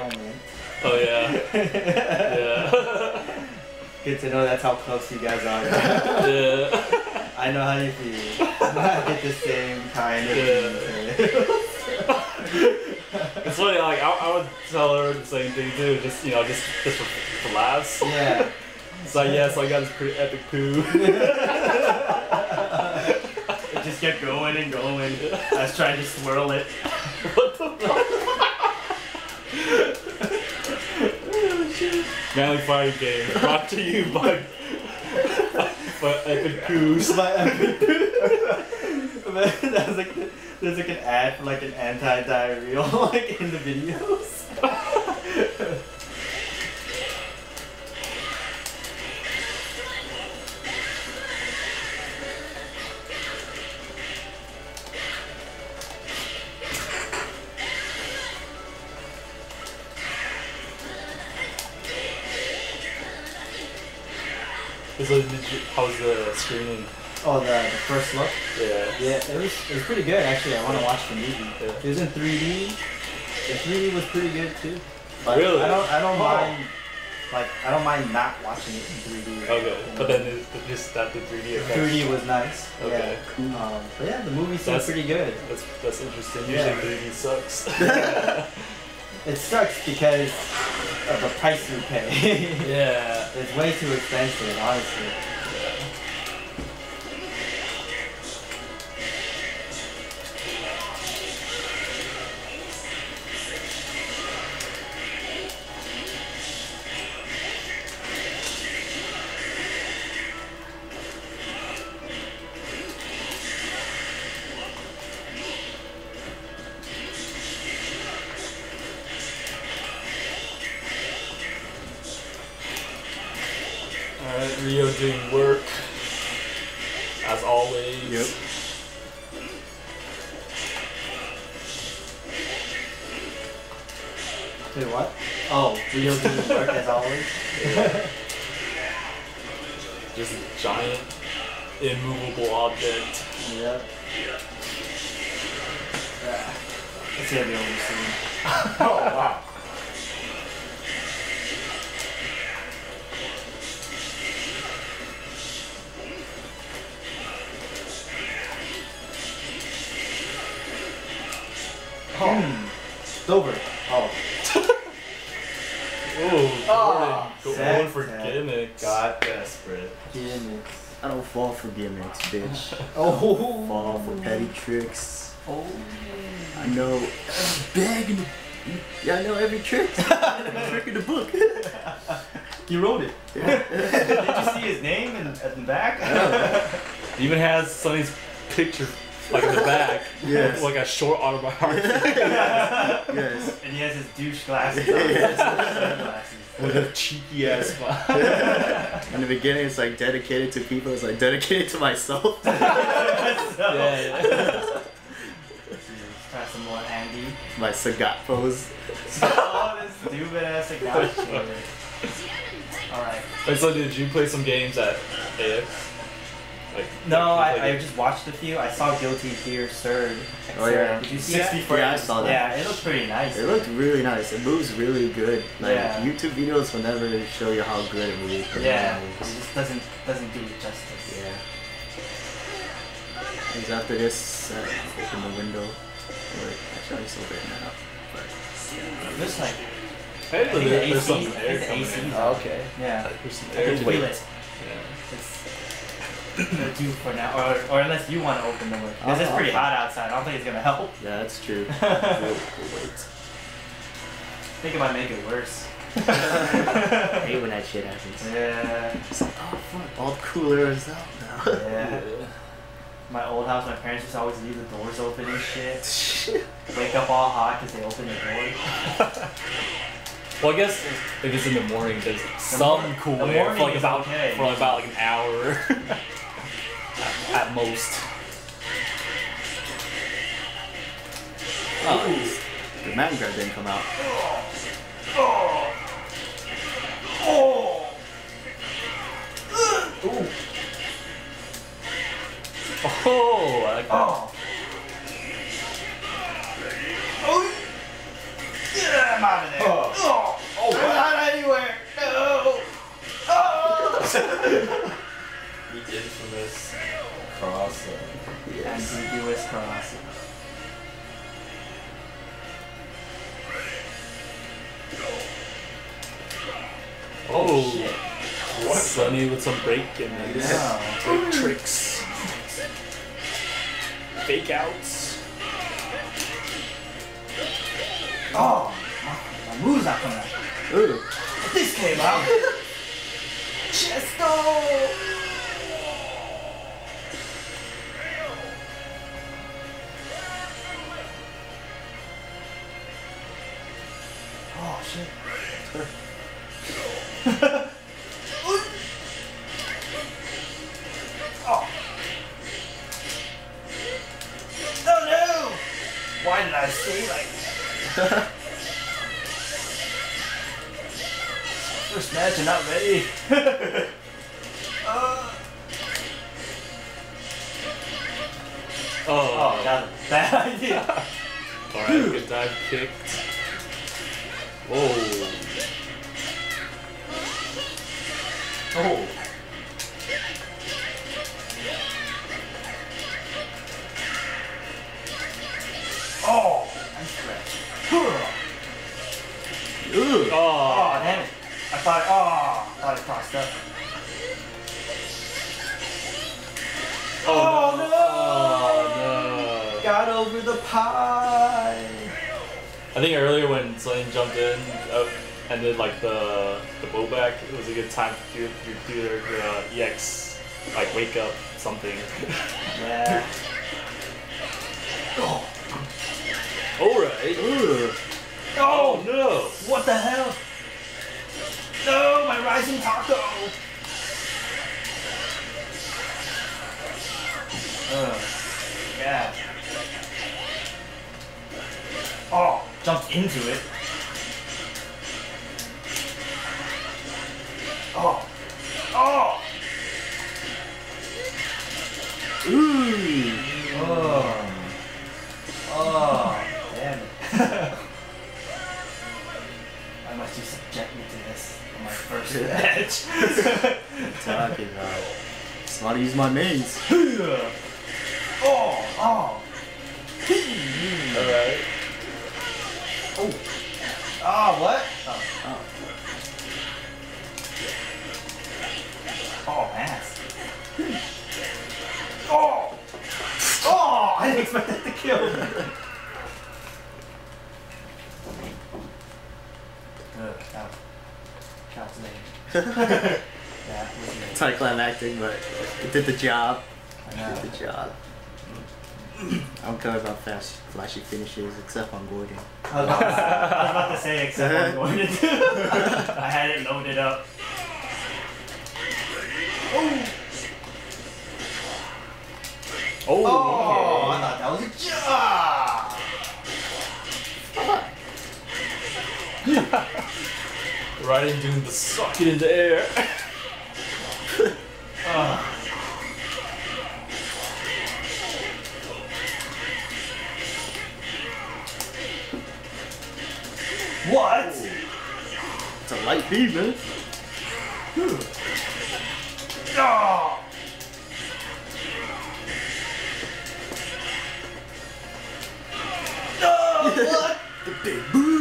Oh yeah. yeah. Good to know that's how close you guys are. yeah. I know how you feel. I get the same kind of Yeah. It's funny, like I, I would tell her the same thing too, just you know, just just for, for laughs. Yeah. So yeah, so I got this pretty epic poo. It just kept going and going. I was trying to swirl it. what the fuck? Manly Fighting Game brought to you by by Epic Poos. My epic was like there's like an ad for like an anti-diarrheal like in the videos. So did you, how was the screening? Oh, the, the first look. Yeah. Yeah, it was it was pretty good actually. I want to watch the movie. Yeah. It was in 3D. The 3D was pretty good too. But Really? I don't I don't Oh. mind like I don't mind not watching it in 3D. Okay, but then it, just that the 3D effect. 3D was nice. Okay. Yeah. Um, but yeah, the movie seemed That's- pretty good. That's that's interesting. Yeah. Usually 3D sucks. It sucks because of the price you pay. yeah. It's way too expensive, honestly. Alright, Ryo doing work. As always. Yep. Wait, what? Oh, Ryo doing work as always. Just a giant, immovable object. Yep. Yeah. It's gonna be over soon. oh wow. It's over. Oh. Oh, Ah, Gordon, sad, going for sad. gimmicks. Got desperate. Gimmicks. I don't fall for gimmicks, bitch. Oh. fall for petty tricks. Oh. I know every bag in the yeah, I know every trick. every trick in the book. You wrote it. Did you see his name in, at the back? It even has Sunny's picture, like in the back. Yes. Like a short autobiography yes. And he has his douche glasses on. Sunglasses. with a cheeky ass smile. In the beginning, it's like dedicated to people. It's like dedicated to myself. yeah, yeah. Try some more Andy. My Sagat pose. oh, this stupid ass guy shit. Alright. Wait, so did you play some games at AX? Like No, like, I, I just watched a few. I saw Guilty Gear Third. Oh, yeah. Did you see 60 that? Yeah, I saw that. Yeah, it looks pretty nice. It looked really nice. It moves really good. Like Yeah. YouTube videos will never show you how good it moves. but Yeah, it it just doesn't doesn't do it justice. Yeah. Because after this, uh, open the window. Wait, actually, I just open it now. But It looks like Hey, I think the there's AC, some I think air the coming AC. in. Oh, okay. yeah, There's some I can to feel it. it. Yeah. It's gonna do for now, or, or unless you want to open the window. Because it's I'll- pretty hot outside. I don't think it's gonna help. yeah, that's true. we'll, I we'll wait. think it might make it worse. I hate when that shit happens. yeah. It's like, oh fuck, all the cooler is out now. Yeah. My old house, my parents just always leave the doors open and shit. Wake up all hot because they open the door. Well, I guess if if it's in the morning, there's some mor- cool the air for like about okay. for like about like an hour at, at most. Oh, the man grab didn't come out. Oh! Oh! Ooh! Oh, I like that. Oh! Oh! Yeah, I'm out of there. Oh, oh, I'm not anywhere. No. Oh. The infamous cross. Yes. Ambiguous cross. Oh, shit. Sunny with some break and then Yeah. break tricks, fake outs. Oh, my, my move's not coming out. Ooh. This came out. Chesto. Shit. oh. Oh no! Why did I stay like that? First match and not ready. uh, Oh, oh, a bad idea. Alright, good dive kicked. Whoa. Oh. Oh, nice grab. Ooh. Oh, Oh, damn it. I thought, oh, I thought it crossed up. oh, oh no. Oh, no. Got over the pie. I think earlier when Slane jumped in uh, and did like the the bow back, it was a good time to do, to do their uh, EX, like wake up something. Yeah. Oh. Alright. Ooh. Oh no! What the hell? No, my rising taco. Uh, yeah. Oh, jumped into it. Oh. Oh. Ooh. Oh. Oh. Damn it. I must you subject me to this on my first match. Talking about. It's not use my mains. oh, oh. Alright. Oh. Ah, what? Oh. Oh. Oh, ass. Oh! Oh! I didn't expect that to kill me. Ugh, that that was name. It's anticlimactic, but it did the job. I It did the job. I don't care about fast, flashy finishes, except on Gordon. I was, about to, was about to say except I'm going to do. I had it loaded up. Oh! Oh, Oh, I thought that was a job. Riding in doing the suck it in the air. Ugh. Ah. What? It's a light beam, man. Oh. Ah. No, what? The big boom.